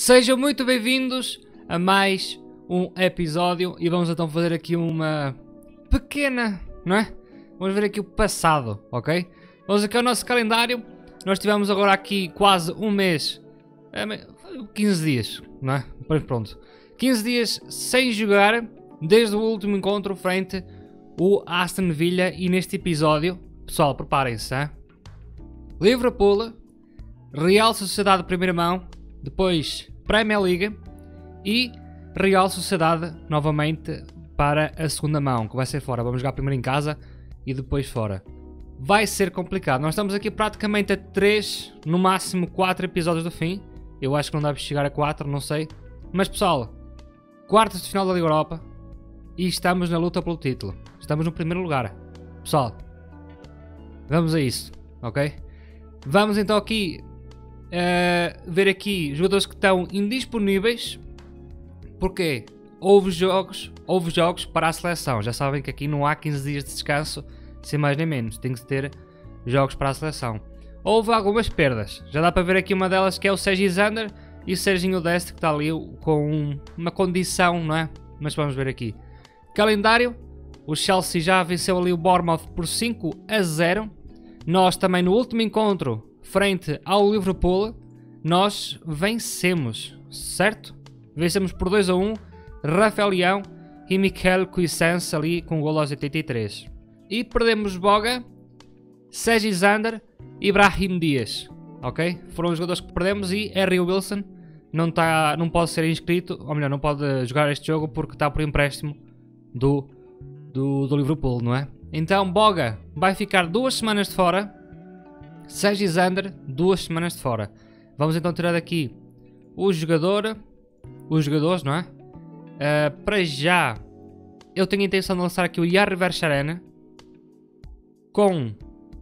Sejam muito bem-vindos a mais um episódio e vamos então fazer aqui uma pequena, não é? Vamos ver aqui o passado, ok? Vamos aqui ao nosso calendário. Nós tivemos agora aqui quase um mês, 15 dias, não é? Pronto. 15 dias sem jogar desde o último encontro frente o Aston Villa e neste episódio, pessoal, preparem-se? Liverpool, Real Sociedade de primeira mão, depois Premier League e Real Sociedade novamente para a segunda mão, que vai ser fora. Vamos jogar primeiro em casa e depois fora. Vai ser complicado. Nós estamos aqui praticamente a 3, no máximo 4 episódios do fim. Eu acho que não deve chegar a 4, não sei. Mas pessoal, quartas de final da Liga Europa e estamos na luta pelo título. Estamos no primeiro lugar. Pessoal, vamos a isso, ok? Vamos então aqui uh, ver aqui jogadores que estão indisponíveis. Porque houve jogos, houve jogos para a seleção. Já sabem que aqui não há 15 dias de descanso, sem mais nem menos. Tem que ter jogos para a seleção. Houve algumas perdas. Já dá para ver aqui uma delas que é o Sergi Zander e o Serginho Deste que está ali com uma condição, não é? Mas vamos ver aqui. Calendário. O Chelsea já venceu ali o Bournemouth por 5 a 0. Nós também no último encontro frente ao Liverpool, nós vencemos, certo? Vencemos por 2 a 1, Rafael Leão e Miquel Cuisance ali com o gol aos 83. E perdemos Boga, Sergi Zander e Brahim Dias, ok? Foram os jogadores que perdemos e Harry Wilson não, tá, não pode ser inscrito, ou melhor, não pode jogar este jogo porque está por empréstimo do, do, do Liverpool, não é? Então Boga vai ficar duas semanas de fora Sergi Zander, duas semanas de fora. Vamos então tirar daqui o jogador, os jogadores, não é? Uh, para já, eu tenho a intenção de lançar aqui o Jarry Verscharen com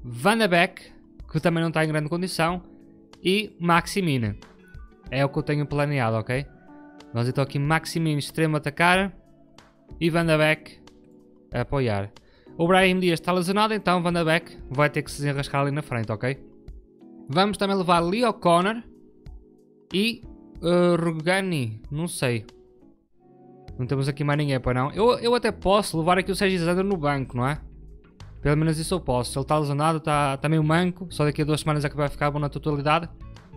Van de Beek, que também não está em grande condição, e Maximina. É o que eu tenho planeado, ok? Vamos então aqui Maximina extremo atacar e Van de Beek apoiar. O Brahim Dias está lesionado, então Van de Beek vai ter que se desenrascar ali na frente, ok? Vamos também levar Leo Connor e uh, Rugani, não sei. Não temos aqui mais ninguém, para não. Eu, eu até posso levar aqui o Sérgio Zander no banco, não é? Pelo menos isso eu posso. Ele está lesionado, está tá meio manco. Só daqui a duas semanas é que vai ficar bom na totalidade.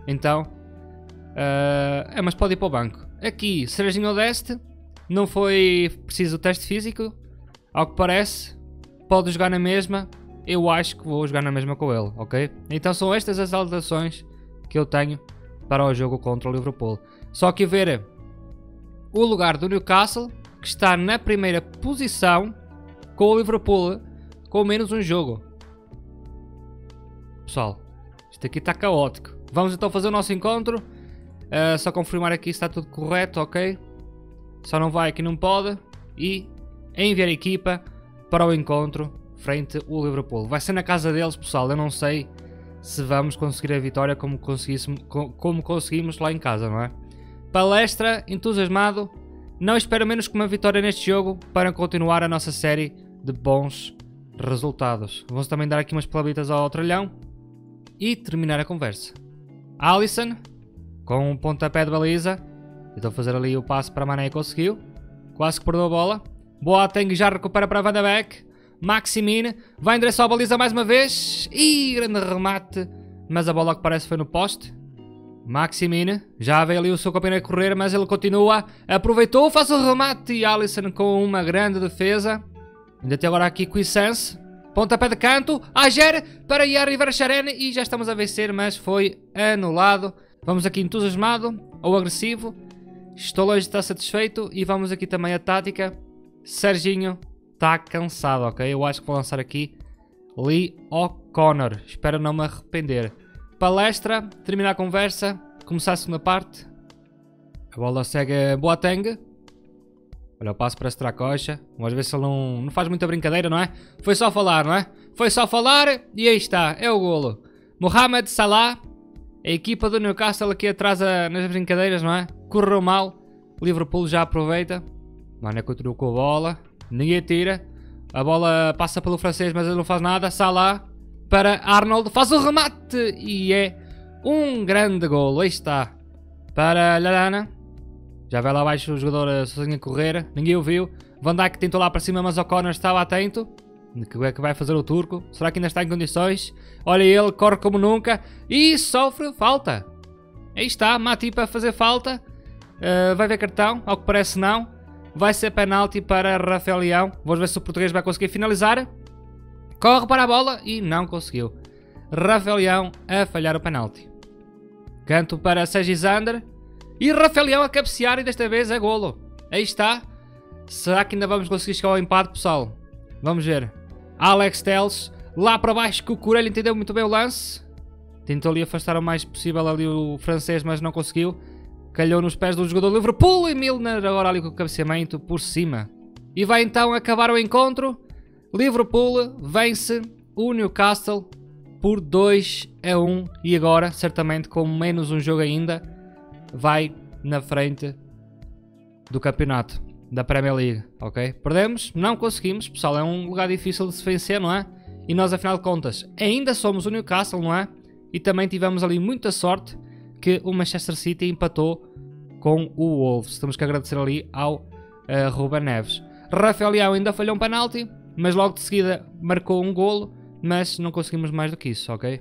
Então, uh, é, mas pode ir para o banco. Aqui, Serginho Odeste. Não foi preciso o teste físico. Ao que parece, pode jogar na mesma, eu acho que vou jogar na mesma com ele, ok? Então são estas as alterações que eu tenho para o jogo contra o Liverpool. Só que ver o lugar do Newcastle, que está na primeira posição com o Liverpool com menos um jogo. Pessoal, isto aqui está caótico. Vamos então fazer o nosso encontro. Uh, só confirmar aqui se está tudo correto, ok? Só não vai aqui não pode. E enviar a equipa para o encontro frente ao Liverpool. Vai ser na casa deles, pessoal. Eu não sei se vamos conseguir a vitória como, como conseguimos lá em casa, não é? Palestra, entusiasmado. Não espero menos que uma vitória neste jogo para continuar a nossa série de bons resultados. Vamos também dar aqui umas palabritas ao tralhão e terminar a conversa. Alisson, com um pontapé de baliza. Tentou fazer ali o passo para Mané e conseguiu. Quase que perdeu a bola. Boateng já recupera para Van de Beek. Maximine vai endereçar a baliza mais uma vez. E grande remate. Mas a bola que parece foi no poste. Maximine já veio ali o seu companheiro a correr, mas ele continua. Aproveitou, faz o remate. E Alisson com uma grande defesa. Ainda tem agora aqui Quissance. Pontapé de canto. Ager para Yari Varcharene. E já estamos a vencer, mas foi anulado. Vamos aqui entusiasmado ou agressivo. Estou longe de estar satisfeito. E vamos aqui também a tática. Serginho está cansado, ok? Eu acho que vou lançar aqui Lee O'Connor. Espero não me arrepender. Palestra, terminar a conversa, começar a segunda parte. A bola segue Boateng. Olha o passo para Stracocha. Vamos ver se ele não, não faz muita brincadeira, não é? Foi só falar, não é? Foi só falar e aí está, é o golo. Mohamed Salah, a equipa do Newcastle aqui atrás nas brincadeiras, não é? Correu mal. Liverpool já aproveita. Mano, continua com a bola. Ninguém tira. A bola passa pelo francês, mas ele não faz nada. Salah para Arnold. Faz o remate. E é um grande golo. Aí está. para Lallana. Já vai lá abaixo o jogador sozinho a correr. Ninguém o viu. Van Dijk tentou lá para cima, mas O'Connor estava atento. O que é que vai fazer o turco? Será que ainda está em condições? Olha ele, corre como nunca. E sofre falta. Aí está, Matip a fazer falta. Uh, vai ver cartão, ao que parece não. Vai ser penalti para Rafael Leão. Vamos ver se o português vai conseguir finalizar. Corre para a bola e não conseguiu. Rafael Leão a falhar o penalti. Canto para Sérgio Zander. E Rafael Leão a cabecear e desta vez é golo. Aí está. Será que ainda vamos conseguir chegar ao empate, pessoal? Vamos ver. Alex Telles. Lá para baixo que o Corelho entendeu muito bem o lance. Tentou ali afastar o mais possível ali o francês, mas não conseguiu. Calhou nos pés do jogador Liverpool e Milner agora ali com o cabeceamento por cima. E vai então acabar o encontro. Liverpool vence o Newcastle por 2 a 1 e agora, certamente com menos um jogo ainda, vai na frente do campeonato da Premier League, ok? Perdemos, não conseguimos, pessoal, é um lugar difícil de se vencer, não é? E nós, afinal de contas, ainda somos o Newcastle, não é? E também tivemos ali muita sorte que o Manchester City empatou com o Wolves. Temos que agradecer ali ao uh, Ruben Neves. Rafael Leão ainda falhou um penalti, mas logo de seguida marcou um golo, mas não conseguimos mais do que isso, ok?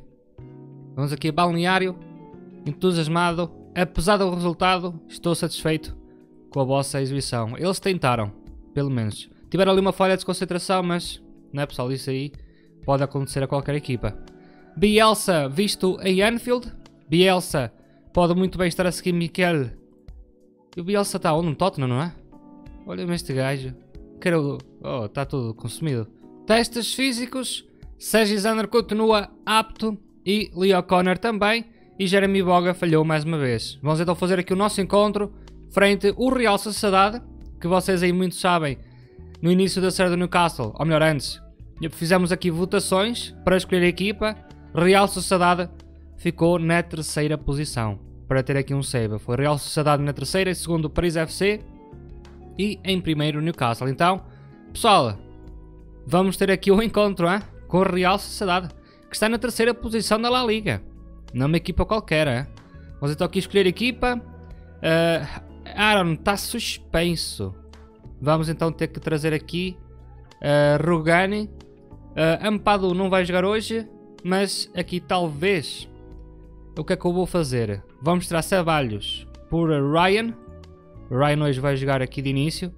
Vamos aqui a balneário, entusiasmado. Apesar do resultado, estou satisfeito com a vossa exibição. Eles tentaram, pelo menos. Tiveram ali uma falha de concentração, mas não é pessoal, isso aí pode acontecer a qualquer equipa. Bielsa visto em Anfield. Bielsa pode muito bem estar a seguir Miquel. E o Bielsa está onde? No Tottenham, não é? Olha-me este gajo. Quero... Oh, está tudo consumido. Testes físicos. Sérgio Zander continua apto. E Leo Connor também. E Jeremy Boga falhou mais uma vez. Vamos então fazer aqui o nosso encontro frente o Real Sociedade, que vocês aí muito sabem, no início da série do Newcastle, ou melhor, antes, fizemos aqui votações para escolher a equipa. Real Sociedade ficou na terceira posição, para ter aqui um save. Foi Real Sociedade na terceira, em segundo Paris FC e em primeiro Newcastle. Então, pessoal, vamos ter aqui um encontro hein, com Real Sociedade, que está na terceira posição da La Liga. Não é uma equipa qualquer? Vamos então aqui escolher equipa. Uh, Aaron está suspenso. Vamos então ter que trazer aqui uh, Rugani. Uh, Ampado não vai jogar hoje, mas aqui talvez. O que é que eu vou fazer? Vamos tirar Sabalhos por Ryan. Ryan hoje vai jogar aqui de início.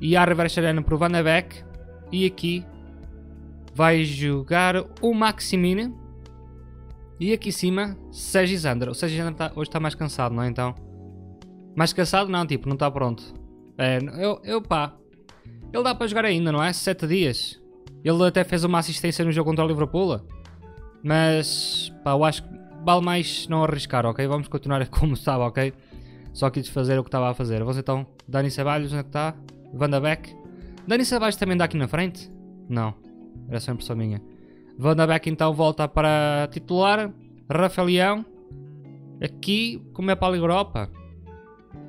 E a Revercharena por Van de Beek. E aqui vai jogar o Maximine. E aqui em cima, Sérgio Zandra. O Sérgio Zandra tá, hoje está mais cansado, não é? Então mais cansado não, tipo, não está pronto. É, eu, eu pá. Ele dá para jogar ainda, não é? 7 dias. Ele até fez uma assistência no jogo contra o Liverpool. Mas, pá, eu acho que vale mais não arriscar, ok? Vamos continuar como estava, ok? Só quis fazer o que estava a fazer. Vamos então, Dani Ceballos, onde é que está? Van de Beek. Dani Ceballos também dá aqui na frente? Não, era só impressão minha. Van de Beek então volta para titular. Rafael Leão. Aqui, como é para a Liga Europa?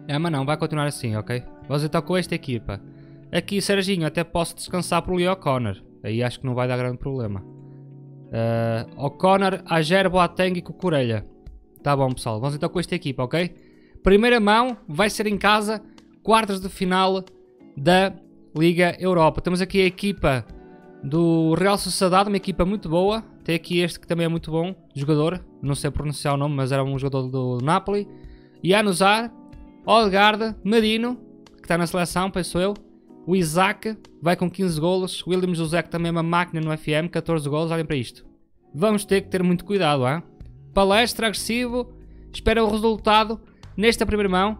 É, mas não, vai continuar assim, ok? Vamos então com esta equipa. Aqui, Serginho, até posso descansar por Leo Connor. Aí acho que não vai dar grande problema. Uh, O'Connor, Ager, Boateng e Cucurelha. Tá bom, pessoal. Vamos então com esta equipa, ok? Primeira mão vai ser em casa. Quartas de final da Liga Europa. Temos aqui a equipa do Real Sociedade, uma equipa muito boa. Tem aqui este que também é muito bom, jogador. Não sei pronunciar o nome, mas era um jogador do Napoli. Januzar, Odegaard, Marino, que está na seleção, penso eu. O Isaac vai com 15 golos. William José, que também é uma máquina no FM, 14 golos. Olhem para isto. Vamos ter que ter muito cuidado, hein? Palestra, agressivo. Espera o resultado nesta primeira mão.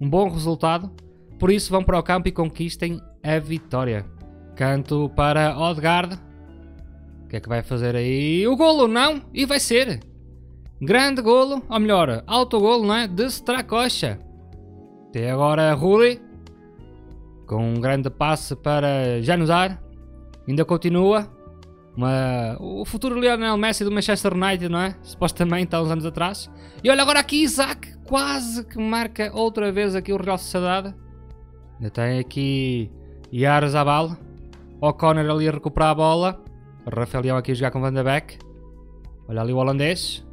Um bom resultado. Por isso vão para o campo e conquistem a vitória. Canto para Odegaard. O que é que vai fazer aí? O golo, não? E vai ser. Grande golo, ou melhor, alto golo, não é? De Stracocha. Tem agora Rulli. Com um grande passe para Januzar. Ainda continua. Uma, o futuro Lionel Messi do Manchester United, não é? Supostamente há uns anos atrás. E olha agora aqui Isaac. Quase que marca outra vez aqui o Real Sociedade. Ainda tem aqui Yarzabal. O'Connor ali a recuperar a bola. Rafael Leão aqui a jogar com Van de Beek. Olha ali o holandês.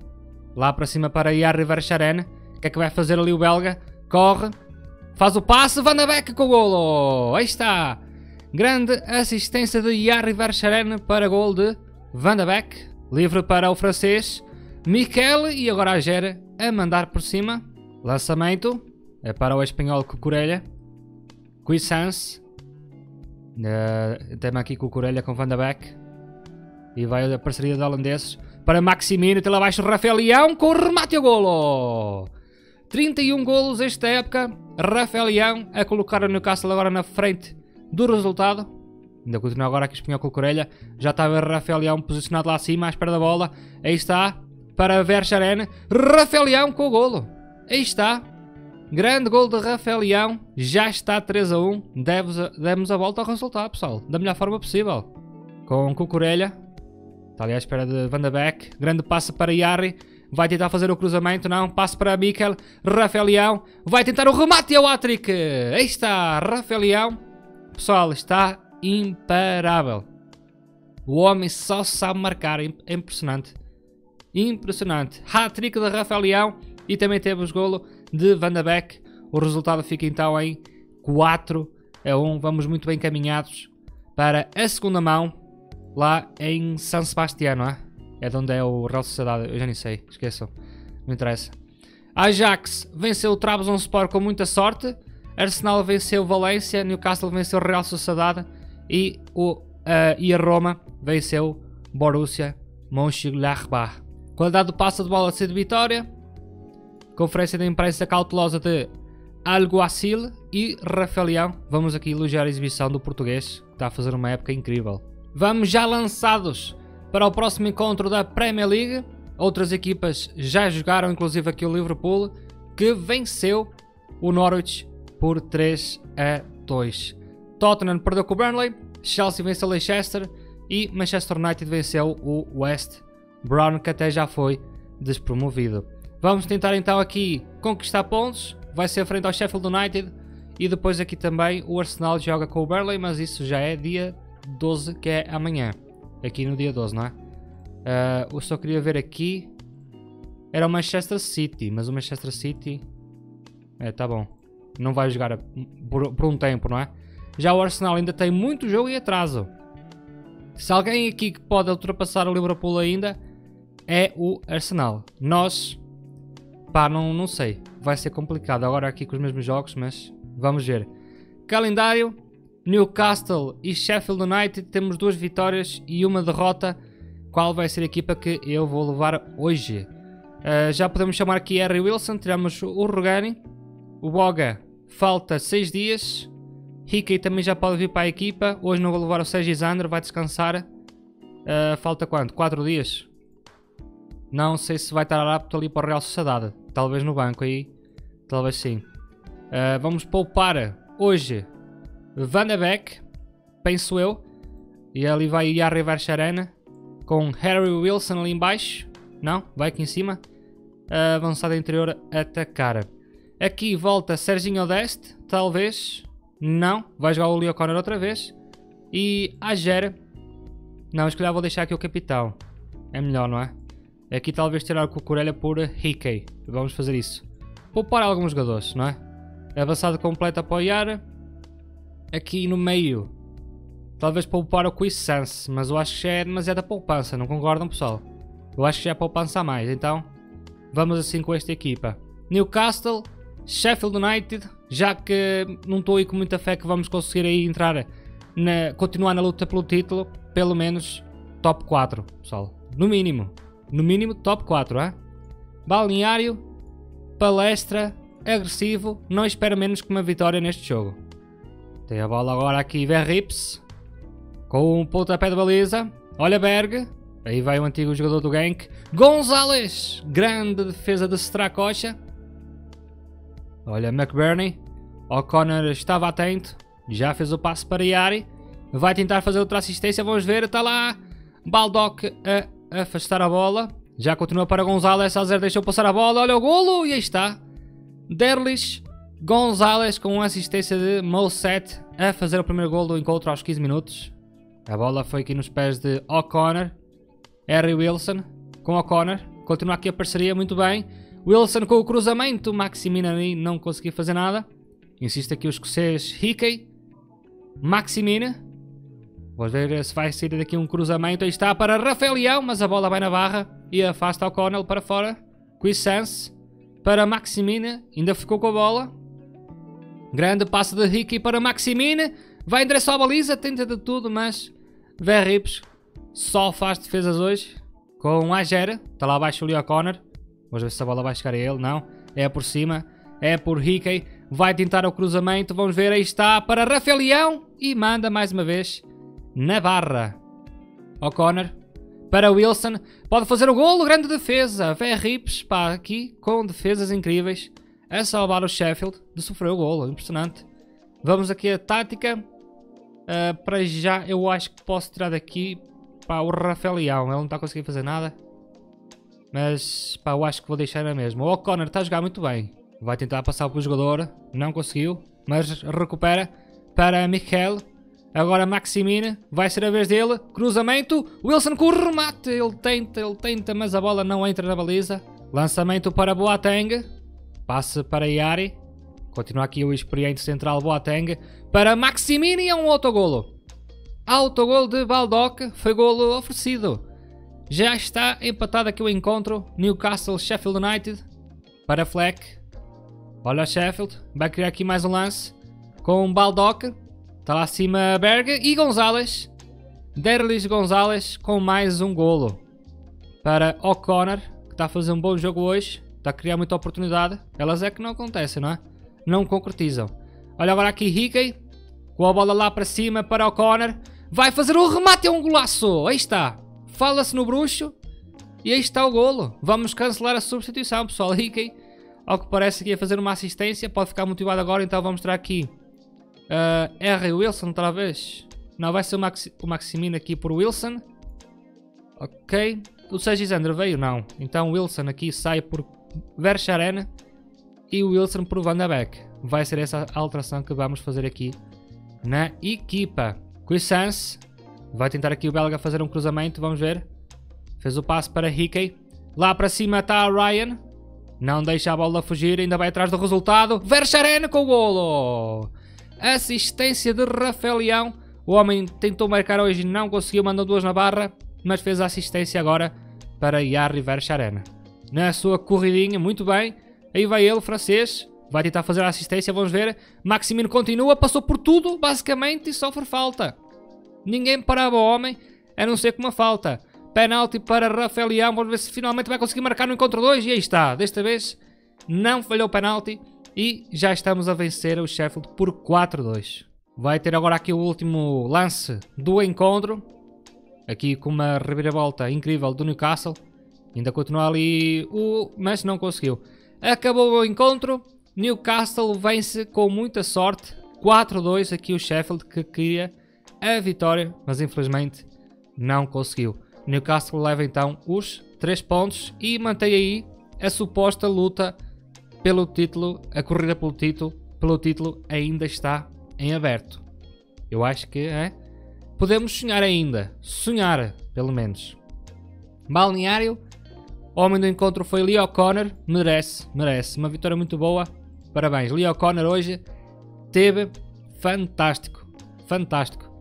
Lá para cima para Yarri Verscharen que é que vai fazer ali o belga? Corre, faz o passe, Van de Beek com o golo. Aí está. Grande assistência de Jarry Verscharen para gol de Van de Beek. Livre para o francês. Miquel e agora a Gera a mandar por cima. Lançamento. É para o espanhol Cucurella. Cuisance. Uh, Temos aqui Cucurella com Van de Beek. E vai a parceria de holandeses. Para Maximino, lá abaixo Rafael Leão com o remate a golo. 31 golos esta época. Rafael Leão a colocar o Newcastle agora na frente do resultado. Ainda continua agora aqui Espanhol com Corelha. Já estava Rafael Leão posicionado lá acima à espera da bola. Aí está. Para Verscharen. Rafael Leão com o golo. Aí está. Grande gol de Rafael Leão. Já está 3 a 1. Demos a, demos a volta ao resultado, pessoal. Da melhor forma possível. Com Cucurella. Está ali à espera de Van de Beek. Grande passe para Yarri. Vai tentar fazer o cruzamento, não. Passe para Mikel. Rafael Leão. Vai tentar o remate ao Atrick. Aí está, Rafael Leão. Pessoal, está imparável. O homem só sabe marcar. É impressionante. Impressionante. Hat-trick de Rafael Leão. E também temos golo de Van Beek. O resultado fica então em 4 a 1. Vamos muito bem caminhados para a segunda mão lá em San Sebastián, não é? É de onde é o Real Sociedade, eu já nem sei, esqueçam, não interessa. Ajax venceu o Trabzonspor com muita sorte, Arsenal venceu Valência, Newcastle venceu o Real Sociedade e, o, uh, e a Roma venceu Borussia Mönchengladbach. Qualidade do passo de bola de vitória, conferência de imprensa cautelosa de Alguacil e Rafael Leão. Vamos aqui elogiar a exibição do português, que está a fazer uma época incrível. Vamos já lançados para o próximo encontro da Premier League. Outras equipas já jogaram, inclusive aqui o Liverpool, que venceu o Norwich por 3 a 2. Tottenham perdeu com o Burnley, Chelsea venceu o Leicester e Manchester United venceu o West Brom, que até já foi despromovido. Vamos tentar então aqui conquistar pontos. Vai ser frente ao Sheffield United e depois aqui também o Arsenal joga com o Burnley, mas isso já é dia 12, que é amanhã. Aqui no dia 12, não é? Uh, eu só queria ver aqui. Era o Manchester City, mas o Manchester City. É, tá bom. Não vai jogar por, por um tempo, não é? Já o Arsenal ainda tem muito jogo e atraso. Se alguém aqui que pode ultrapassar o Liverpool ainda é o Arsenal. Nós, pá, não, não sei. Vai ser complicado agora aqui com os mesmos jogos, mas vamos ver. Calendário Newcastle e Sheffield United temos duas vitórias e uma derrota. Qual vai ser a equipa que eu vou levar hoje? Uh, já podemos chamar aqui Harry Wilson, tiramos o Rogani. O Boga falta 6 dias. Hickey também já pode vir para a equipa. Hoje não vou levar o Sérgio Zander, vai descansar. Uh, falta quanto? 4 dias? Não sei se vai estar apto ali para o Real Sociedade. Talvez no banco aí. Talvez sim. Uh, vamos poupar hoje Van de Beek, penso eu. E ali vai Yarry Varcharena com Harry Wilson ali embaixo. Não, vai aqui em cima. Uh, avançada interior, atacar. Aqui volta Serginho Deste, talvez. Não, vai jogar o Leo Connor outra vez. E Ager. Não, calhar vou deixar aqui o capitão. É melhor, não é? Aqui talvez tirar o Cucurella por Hickey. Vamos fazer isso. Poupar alguns jogadores, não é? Avançado completo apoiar aqui no meio. Talvez poupar o Quisense, mas eu acho que é demasiada poupança, não concordam pessoal? Eu acho que é poupança a mais, então vamos assim com esta equipa. Newcastle, Sheffield United, já que não estou aí com muita fé que vamos conseguir aí entrar, na, continuar na luta pelo título, pelo menos top 4, pessoal. No mínimo, no mínimo top 4, é? Balneário, palestra, agressivo, não espero menos que uma vitória neste jogo. Tem a bola agora aqui, Verrips. Com um pontapé de baliza. Olha Berg. Aí vai o antigo jogador do Genk. Gonzalez. Grande defesa de Stracocha. Olha McBurney. O'Connor estava atento. Já fez o passo para Yari. Vai tentar fazer outra assistência. Vamos ver. Está lá. Baldock a afastar a bola. Já continua para Gonzalez. Azer deixou passar a bola. Olha o golo. E aí está. Derlich Gonzalez com assistência de Moset a fazer o primeiro gol do encontro aos 15 minutos. A bola foi aqui nos pés de O'Connor. Harry Wilson com O'Connor. Continua aqui a parceria muito bem. Wilson com o cruzamento. Maximina ali não conseguiu fazer nada. Insiste aqui o escocês Hickey. Maximina. Vamos ver se vai sair daqui um cruzamento. Aí está para Rafael Leão, mas a bola vai na barra e afasta o Connell para fora. Quissance para Maximina. Ainda ficou com a bola. Grande passo de Hickey para Maximina. Vai endereçar a baliza, tenta de tudo, mas Verrips só faz defesas hoje. Com a Gera. Está lá abaixo o Leo Connor. Vamos ver se a bola vai chegar a ele. Não. É por cima. É por Hickey. Vai tentar o cruzamento. Vamos ver. Aí está para Rafael Leão. E manda mais uma vez na barra. O'Connor para Wilson. Pode fazer o golo. Grande defesa. Verrips. Pá, aqui com defesas incríveis. A salvar o Sheffield de sofrer o golo. Impressionante. Vamos aqui a tática. Uh, para já eu acho que posso tirar daqui Pá, o Rafael Leão, ele não está conseguindo fazer nada. Mas, pá, eu acho que vou deixar a mesma. O O'Connor está a jogar muito bem. Vai tentar passar pelo jogador. Não conseguiu. Mas recupera para Michael. Agora Maximine. Vai ser a vez dele. Cruzamento. Wilson com o remate. Ele tenta, ele tenta, mas a bola não entra na baliza. Lançamento para Boateng. Passe para Yari. Continua aqui o experiente central Boateng. Para Maximine e é um autogolo. Autogol de Baldock foi golo oferecido. Já está empatado aqui o encontro Newcastle-Sheffield United para Fleck. Olha o Sheffield, vai criar aqui mais um lance com Baldock. Está lá acima Berg e Gonzalez. Derlis Gonzalez com mais um golo para O'Connor, que está a fazer um bom jogo hoje. Está a criar muita oportunidade. Elas é que não acontecem, não é? Não concretizam. Olha agora aqui Hickey. Com a bola lá para cima para O'Connor. Vai fazer o remate, é um golaço. Aí está. Fala-se no bruxo. E aí está o golo. Vamos cancelar a substituição, pessoal. Hickey, ao que parece que ia fazer uma assistência. Pode ficar motivado agora, então vamos mostrar aqui. Uh, R. Wilson, outra vez. Não, vai ser o, Maxi o Maximino aqui por Wilson. Ok. O Segisandro veio? Não. Então Wilson aqui sai por Verscharen. E Wilson por Van de Beek. Vai ser essa alteração que vamos fazer aqui na equipa. Cuisance. Vai tentar aqui o belga fazer um cruzamento, vamos ver. Fez o passe para Hickey. Lá para cima está Ryan. Não deixa a bola fugir, ainda vai atrás do resultado. Verscharen com o golo. Assistência de Rafael Leão. O homem tentou marcar hoje, não conseguiu, mandou duas na barra, mas fez a assistência agora para Yarri Verscharen. Na sua corridinha, muito bem. Aí vai ele, francês. Vai tentar fazer a assistência, vamos ver. Maximino continua, passou por tudo, basicamente, e sofre falta. Ninguém parava o homem, a não ser com uma falta. Penalti para Rafael Leão, vamos ver se finalmente vai conseguir marcar no encontro 2. E aí está, desta vez não falhou o penalti e já estamos a vencer o Sheffield por 4-2. Vai ter agora aqui o último lance do encontro. Aqui com uma reviravolta incrível do Newcastle. Ainda continua ali o... mas não conseguiu. Acabou o encontro. Newcastle vence com muita sorte. 4-2 aqui o Sheffield que queria a vitória, mas infelizmente não conseguiu. Newcastle leva então os 3 pontos e mantém aí a suposta luta pelo título, a corrida pelo título, pelo título ainda está em aberto. Eu acho que é. Podemos sonhar ainda, sonhar pelo menos. Balneário, homem do encontro foi Leo Connor, merece, merece, uma vitória muito boa Parabéns, Leo Connor hoje teve fantástico, fantástico.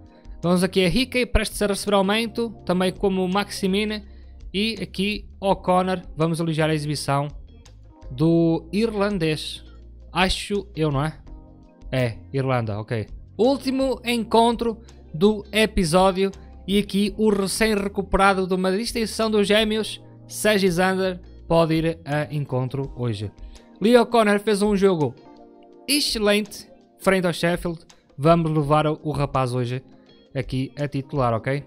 Vamos aqui a Hickey, prestes a receber aumento, também como Maximine e aqui O'Connor, vamos elogiar a exibição do irlandês. Acho eu, não é? É, Irlanda, ok. Último encontro do episódio e aqui o recém-recuperado de uma distinção dos gêmeos, Sergi Zander, pode ir a encontro hoje. Leo Connor fez um jogo excelente frente ao Sheffield. Vamos levar o rapaz hoje aqui a titular, ok?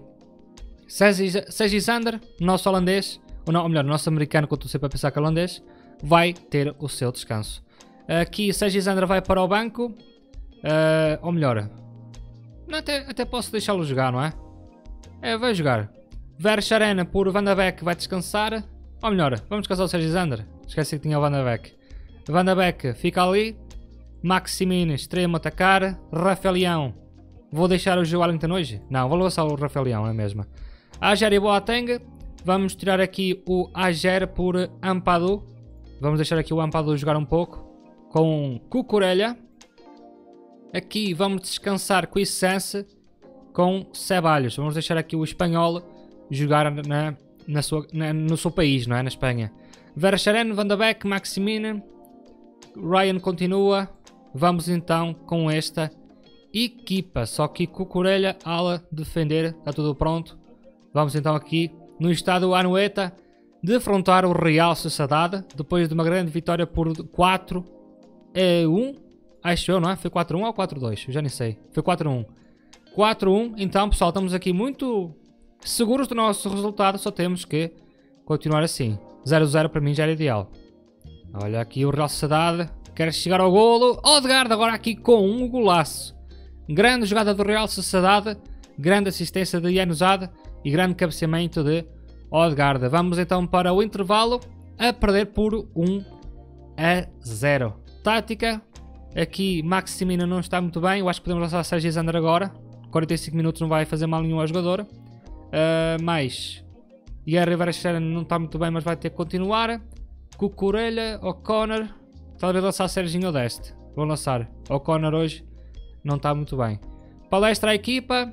Sergi Sander, nosso holandês, ou, não, ou melhor, nosso americano, que eu estou sempre a pensar que é holandês, vai ter o seu descanso. Aqui Sergi Sander vai para o banco, uh, ou melhor, não, até, até posso deixá-lo jogar, não é? É, vai jogar. Vers Arena por Van vai descansar, ou melhor, vamos descansar o Sergi Sander. Esqueci que tinha o Van Beek. Fica ali. Maximine, extremo, atacar. Rafaelião. Vou deixar o Joe Wellington hoje? Não, vou lançar o Rafaelião, é mesmo. Ager e Boateng. Vamos tirar aqui o Ager por Ampadu. Vamos deixar aqui o Ampadu jogar um pouco. Com Cucurella. Aqui vamos descansar com Essence. Com Ceballos. Vamos deixar aqui o espanhol jogar na, na sua, na, no seu país, não é? Na Espanha. Vercharen, Van de Beek, Maximine. Ryan continua. Vamos então com esta equipa. Só que Cucurella, ala, defender. Está tudo pronto. Vamos então aqui no estado Anueta defrontar o Real Sociedade depois de uma grande vitória por 4 a 1. Acho eu, não é? Foi 4 a 1 ou 4 a 2? Eu já nem sei. Foi 4 a 1. 4 a 1. Então, pessoal, estamos aqui muito seguros do nosso resultado. Só temos que continuar assim. 0 a 0 para mim já era ideal. Olha aqui o Real Sociedade. Quer chegar ao golo. Odegaard agora aqui com um golaço. Grande jogada do Real Sociedade. Grande assistência de Januzada. E grande cabeceamento de Odegaard. Vamos então para o intervalo a perder por 1 a 0. Tática. Aqui Maximino não está muito bem. Eu acho que podemos lançar Sérgio Zander agora. 45 minutos não vai fazer mal nenhum ao jogador. Uh, mais. E a Rivera não está muito bem, mas vai ter que continuar. Cucurella, O'Connor. Talvez lançar Serginho Deste. Vou lançar. O'Connor hoje não está muito bem. Palestra à equipa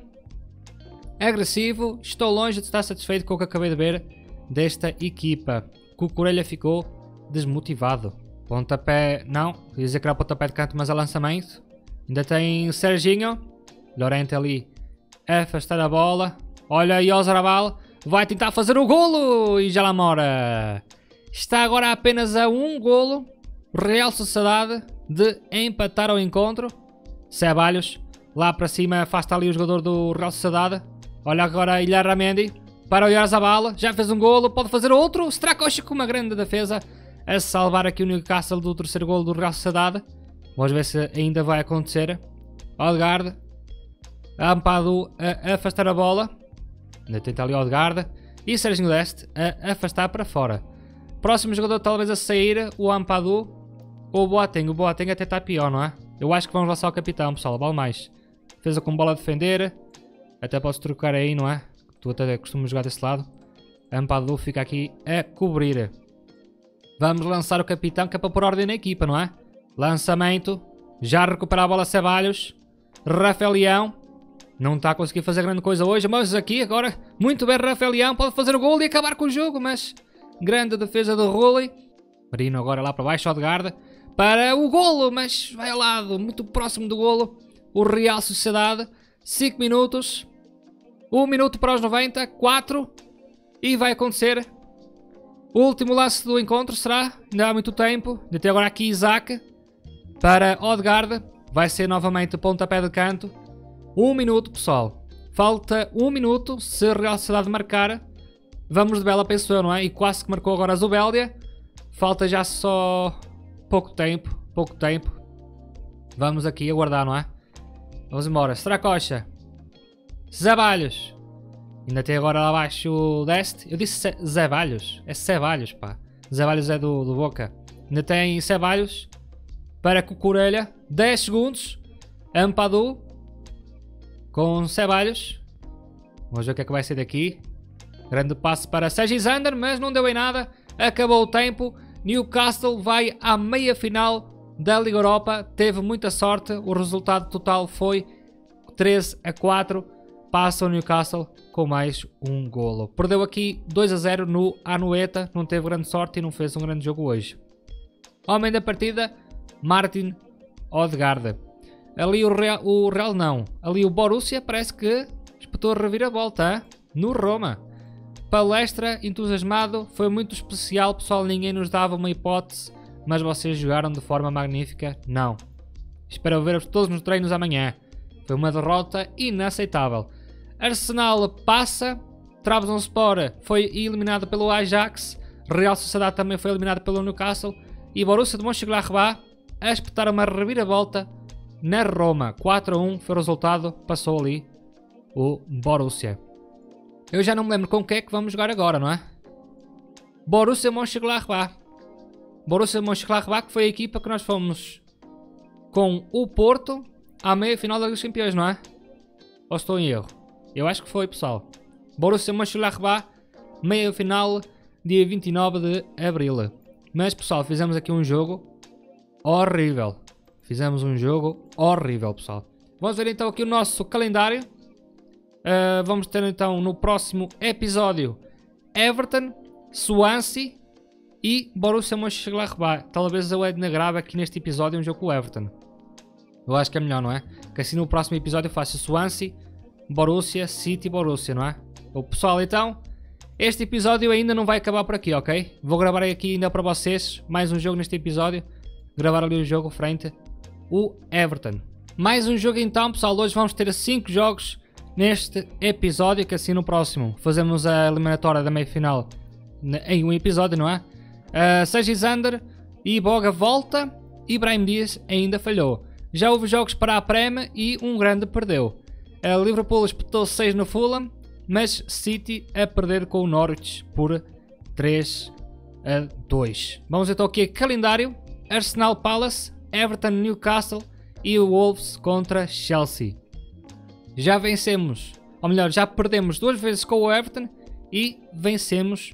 agressivo. Estou longe de estar satisfeito com o que acabei de ver desta equipa. Cucurella ficou desmotivado. Pontapé, não, ia dizer que era pontapé de canto, mas é lançamento. Ainda tem Serginho. Lorente ali afastar a bola. Olha aí Ozarabal. Vai tentar fazer o golo e já lá mora. Está agora apenas a um golo. Real Sociedade de empatar o encontro. Ceballos lá para cima afasta ali o jogador do Real Sociedade. Olha agora Ilha Ramendi para o Yarzabal. Já fez um golo, pode fazer outro. Stracocha com uma grande defesa a salvar aqui o Newcastle do terceiro golo do Real Sociedade. Vamos ver se ainda vai acontecer. Odegaard. Ampadu a afastar a bola. Ainda tenta ali Odegaard. E Serginho Deste a afastar para fora. Próximo jogador talvez a sair, o Ampadu ou o Boateng. O Boateng até está pior, não é? Eu acho que vamos lançar o capitão, pessoal. Vale mais. Defesa com bola a defender. Até posso trocar aí, não é? Tu até costumas jogar desse lado. Ampadu fica aqui a cobrir. Vamos lançar o capitão que é para pôr ordem na equipa, não é? Lançamento. Já recupera a bola Ceballos. Rafael Leão. Não está a conseguir fazer grande coisa hoje, mas aqui agora, muito bem Rafael Leão, pode fazer o gol e acabar com o jogo, mas grande defesa do Rulli. Marino agora lá para baixo, Odegaard, para o golo, mas vai ao lado, muito próximo do golo. O Real Sociedade, 5 minutos, 1 minuto para os 90, 4. E vai acontecer. O último lance do encontro será. Ainda há muito tempo. Ter agora aqui Isaac. Para Odegaard. Vai ser novamente pontapé de canto. 1 minuto, pessoal. Falta 1 minuto. Se a Real Sociedade marcar. Vamos de Bela, penso eu, não é? E quase que marcou agora a Zubélia. Falta já só pouco tempo. Pouco tempo. Vamos aqui aguardar, não é? Vamos embora. Stracocha. Zabalhos. Ainda tem agora lá abaixo o Deste. Eu disse Zebalhos. É Cebalhos, pá. Zebalhos é do, do Boca. Ainda tem Cebalhos. Para Cucurelha. 10 segundos. Ampadu. Com Cebalhos. Vamos ver o que é que vai ser daqui. Grande passe para Sérgio Zander, mas não deu em nada. Acabou o tempo. Newcastle vai à meia final da Liga Europa. Teve muita sorte. O resultado total foi 3 a 4 passa o Newcastle com mais um golo. Perdeu aqui 2 a 0 no Anueta, não teve grande sorte e não fez um grande jogo hoje. Homem da partida, Martin Odegaard. Ali o Real, o Real não, ali o Borussia parece que espetou a reviravolta no Roma. Palestra, entusiasmado, foi muito especial, pessoal, ninguém nos dava uma hipótese, mas vocês jogaram de forma magnífica, não. Espero ver-vos todos nos treinos amanhã. Foi uma derrota inaceitável. Arsenal passa. Trabzonspor foi eliminado pelo Ajax. Real Sociedade também foi eliminado pelo Newcastle. E Borussia de Mönchengladbach a espetar uma reviravolta na Roma. 4 a 1 foi o resultado. Passou ali o Borussia. Eu já não me lembro com quem é que vamos jogar agora, não é? Borussia Mönchengladbach. Borussia Mönchengladbach foi a equipa que nós fomos com o Porto à meia final da Liga dos Campeões, não é? Ou estou em erro? Eu acho que foi, pessoal. Borussia Mönchengladbach, meia final, dia 29 de abril. Mas pessoal, fizemos aqui um jogo horrível. Fizemos um jogo horrível, pessoal. Vamos ver então aqui o nosso calendário. Uh, vamos ter então no próximo episódio Everton, Swansea e Borussia Mönchengladbach. Talvez eu Edna grave aqui neste episódio um jogo com o Everton. Eu acho que é melhor, não é? Que assim no próximo episódio eu faço Swansea, Borussia, City, Borussia, não é? O pessoal, então, este episódio ainda não vai acabar por aqui, ok? Vou gravar aqui ainda para vocês mais um jogo neste episódio. Gravar ali o jogo frente o Everton. Mais um jogo então, pessoal. Hoje vamos ter 5 jogos neste episódio, que assim no próximo fazemos a eliminatória da meia-final em um episódio, não é? Uh, Segisander e Boga volta e Brahim Dias ainda falhou. Já houve jogos para a Prema e um grande perdeu. A Liverpool espetou 6 no Fulham, mas City a perder com o Norwich por 3 a 2. Vamos então aqui a calendário. Arsenal Palace, Everton Newcastle e o Wolves contra Chelsea. Já vencemos, ou melhor, já perdemos duas vezes com o Everton e vencemos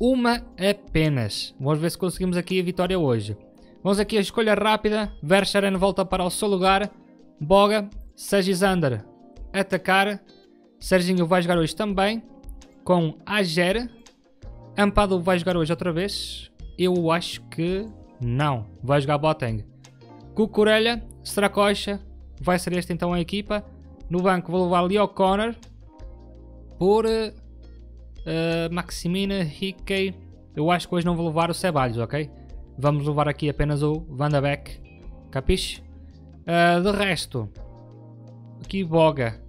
uma apenas. Vamos ver se conseguimos aqui a vitória hoje. Vamos aqui a escolha rápida. Verscharen volta para o seu lugar. Boga, Segisander atacar. Serginho vai jogar hoje também. Com Ager. Ampado vai jogar hoje outra vez. Eu acho que não. Vai jogar Boteng. Cucurella, Stracocha. Vai ser este então a equipa. No banco vou levar Leo Connor. Por uh, Maximina, Hickey. Eu acho que hoje não vou levar o Ceballos, ok? Vamos levar aqui apenas o Van de Beek. Capiche? Uh, de resto, aqui Boga.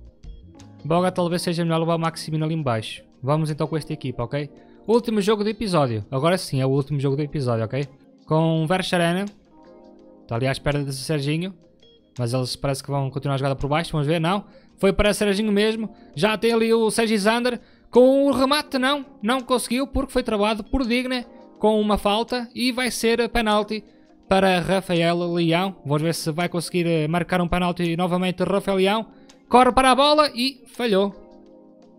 Boga talvez seja melhor levar o Maximino ali embaixo. Vamos então com esta equipa, ok? Último jogo do episódio. Agora sim, é o último jogo do episódio, ok? Com Verscharena. Está ali à espera Serginho. Mas eles parece que vão continuar a jogada por baixo. Vamos ver, não. Foi para Serginho mesmo. Já tem ali o Sergi Zander. Com o remate, não. Não conseguiu porque foi travado por Digne com uma falta e vai ser penalti para Rafael Leão. Vamos ver se vai conseguir eh, marcar um penalti novamente Rafael Leão. Corre para a bola e falhou.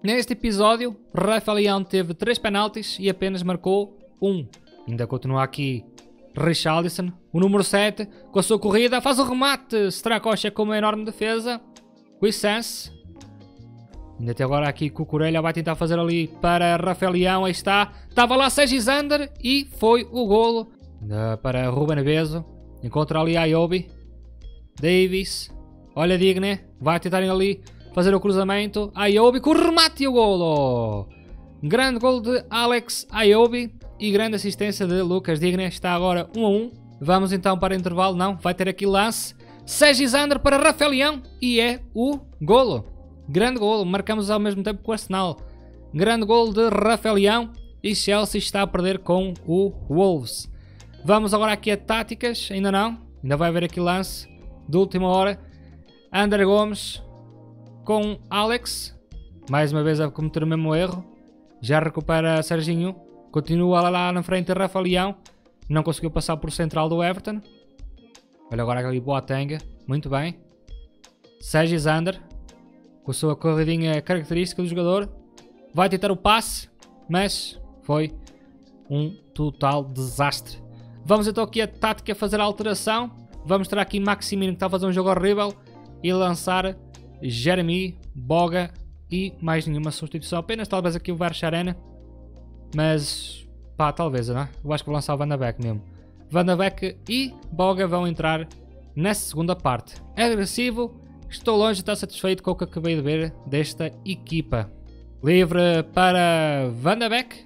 Neste episódio, Rafael Leão teve 3 penaltis e apenas marcou 1. Um. Ainda continua aqui Richarlison, o número 7, com a sua corrida, faz o remate. Stracocha com uma enorme defesa. Quissens Ainda até agora aqui Cucurella vai tentar fazer ali para Rafael Leão, aí está. Estava lá Segisander e foi o golo para Ruben Bezo. Encontra ali Ayobi. Davis. Olha Digne. Vai tentar ali fazer o cruzamento. Ayobi com o remate e o golo. Grande golo de Alex Ayobi e grande assistência de Lucas Digne. Está agora 1 a 1. Vamos então para o intervalo. Não, vai ter aqui lance. Segisander para Rafael Leão e é o golo. Grande gol, marcamos ao mesmo tempo com o Arsenal. Grande gol de Rafael Leão e Chelsea está a perder com o Wolves. Vamos agora aqui a táticas, ainda não, ainda vai haver aqui lance de última hora. André Gomes com Alex, mais uma vez a cometer o mesmo erro. Já recupera Serginho, continua lá na frente Rafael Leão, não conseguiu passar por central do Everton. Olha agora ali Boateng, muito bem. Sérgio Zander, com a sua corridinha característica do jogador. Vai tentar o passe, mas foi um total desastre. Vamos então aqui a tática fazer a alteração. Vamos ter aqui Maximino que está a fazer um jogo horrível e lançar Jeremy, Boga e mais nenhuma substituição. Apenas talvez aqui o Varcharena. Mas pá, talvez, não é? Eu acho que vou lançar o Van Beek mesmo. Van Beek e Boga vão entrar nessa segunda parte. Agressivo, Estou longe de estar satisfeito com o que acabei de ver desta equipa. Livre para Van Beek.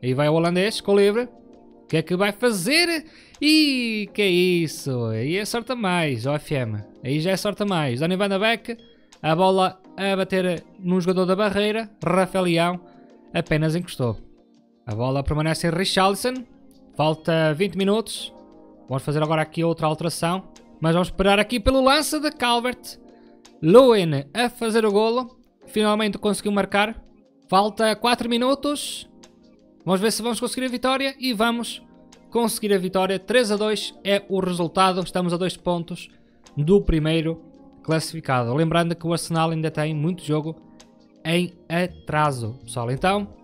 Aí vai o holandês com o livre. O que é que vai fazer? E que é isso? Aí é sorte a mais, o FM. Aí já é sorte a mais. Dani Van Beek. A bola a bater num jogador da barreira. Rafael Leão apenas encostou. A bola permanece em Richarlison. Falta 20 minutos. Vamos fazer agora aqui outra alteração. Mas vamos esperar aqui pelo lance de Calvert. Lewin a fazer o golo. Finalmente conseguiu marcar. Falta 4 minutos. Vamos ver se vamos conseguir a vitória. E vamos conseguir a vitória. 3 a 2 é o resultado. Estamos a 2 pontos do primeiro classificado. Lembrando que o Arsenal ainda tem muito jogo em atraso, pessoal. Então,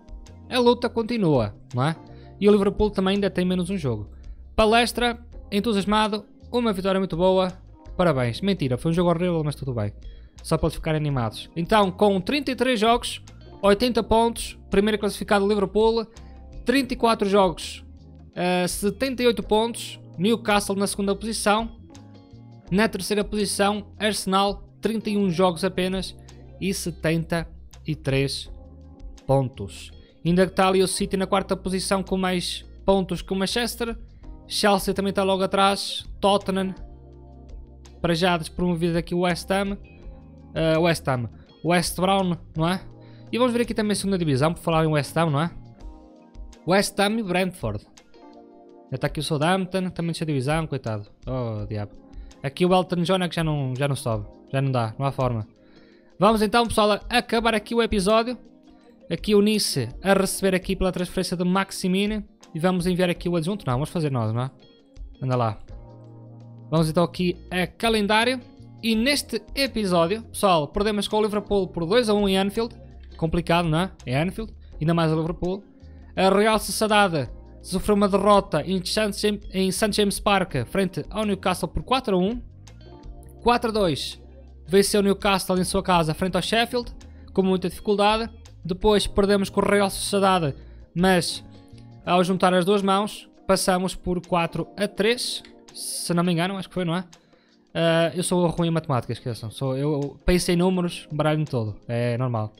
a luta continua, não é? E o Liverpool também ainda tem menos um jogo. Palestra, entusiasmado, uma vitória muito boa. Parabéns. Mentira, foi um jogo horrível, mas tudo bem. Só para ficarem animados. Então, com 33 jogos, 80 pontos, primeiro classificado Liverpool, 34 jogos, uh, eh, 78 pontos, Newcastle na segunda posição, na terceira posição, Arsenal, 31 jogos apenas e 73 pontos. Ainda está ali o City na quarta posição com mais pontos que o Manchester. Chelsea também está logo atrás. Tottenham, para já despromovido aqui o West Ham. Uh, West Ham. West Brown, não é? E vamos ver aqui também a segunda divisão, por falar em West Ham, não é? West Ham e Brentford. Já está aqui o Southampton, também deixa divisão, coitado. Oh, diabo. Aqui o Elton John é que já não, já não sobe. Já não dá, não há forma. Vamos então, pessoal, acabar aqui o episódio. Aqui o Nice a receber aqui pela transferência do Maximine. E vamos enviar aqui o adjunto. Não, vamos fazer nós, não é? Anda lá. Vamos então aqui a calendário. E neste episódio, pessoal, perdemos com o Liverpool por 2 a 1 em Anfield. Complicado, não é? É Anfield. Ainda mais o Liverpool. A Real Sociedade sofreu uma derrota em St. James Park frente ao Newcastle por 4 a 1. 4 a 2 venceu o Newcastle em sua casa frente ao Sheffield com muita dificuldade. Depois perdemos com o Real Sociedade, mas ao juntar as duas mãos passamos por 4 a 3, se não me engano, acho que foi, não é? Uh, eu sou ruim em matemática, esqueçam. Sou, eu pensei em números, baralho todo, é normal.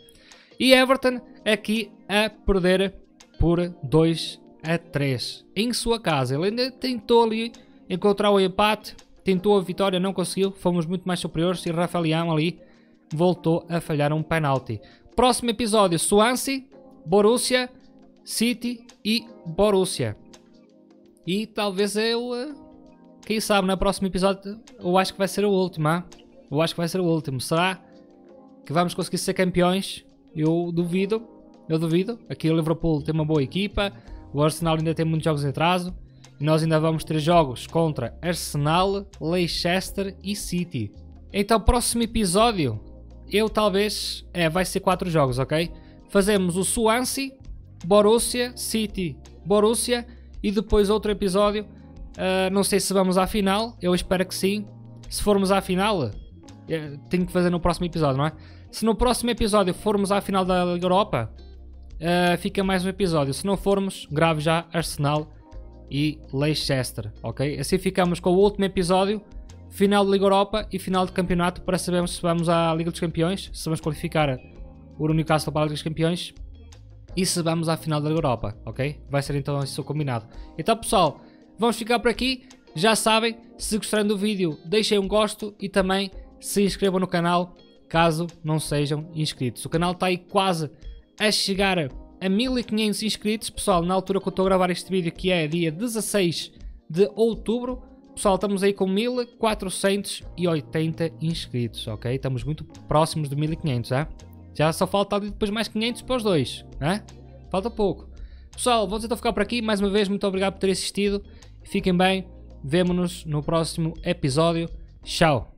E Everton aqui a perder por 2 a 3 em sua casa. Ele ainda tentou ali encontrar o empate, tentou a vitória, não conseguiu. Fomos muito mais superiores e Rafael Leão ali voltou a falhar um penalti. Próximo episódio: Swansea, Borussia, City e Borussia. E talvez eu. Eh, quem sabe no próximo episódio eu acho que vai ser o último. Hein? Eu acho que vai ser o último. Será que vamos conseguir ser campeões? Eu duvido. Eu duvido. Aqui o Liverpool tem uma boa equipa. O Arsenal ainda tem muitos jogos em atraso. E nós ainda vamos ter jogos contra Arsenal, Leicester e City. Então, próximo episódio eu talvez. É, vai ser quatro jogos, ok? Fazemos o Swansea, Borussia, City, Borussia e depois outro episódio. Uh, não sei se vamos à final, eu espero que sim. Se formos à final, é, tenho que fazer no próximo episódio, não é? Se no próximo episódio formos à final da Europa, uh, fica mais um episódio. Se não formos, grave já Arsenal e Leicester, ok? Assim ficamos com o último episódio final de Liga Europa e final de campeonato para sabermos se vamos à Liga dos Campeões, se vamos qualificar o Newcastle para a Liga dos Campeões e se vamos à final da Liga Europa, ok? Vai ser então isso combinado. Então pessoal, vamos ficar por aqui. Já sabem, se gostaram do vídeo, deixem um gosto e também se inscrevam no canal caso não sejam inscritos. O canal está aí quase a chegar a 1500 inscritos. Pessoal, na altura que eu estou a gravar este vídeo, que é dia 16 de outubro, Pessoal, estamos aí com 1480 inscritos, ok? Estamos muito próximos de 1500, é? Já só falta ali depois mais 500 para os dois, né? Falta pouco. Pessoal, vamos então ficar por aqui. Mais uma vez, muito obrigado por ter assistido. Fiquem bem. Vemo-nos no próximo episódio. Tchau.